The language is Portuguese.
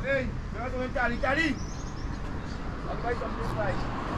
Vem, eh, jangan tunggu cari, Vai, vai, vai, vai.